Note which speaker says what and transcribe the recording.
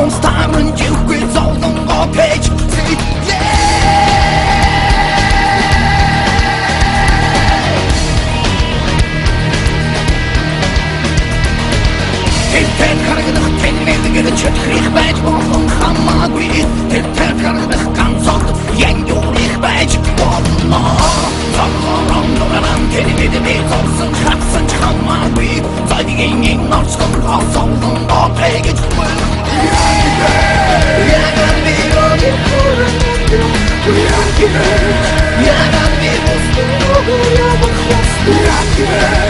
Speaker 1: нуу старын жихгүй зовдон го пэж Тэн харагдах тэн мэдгэр чөтхрих байж болон хамаагүй. Тэн харагдах ганцот ян юурих байж болно. Залгаран нуран тэн мэдмэ зорсон хатсан хамаагүй. Задигийн ин норскон хасолон опэгэж Яган Yeah.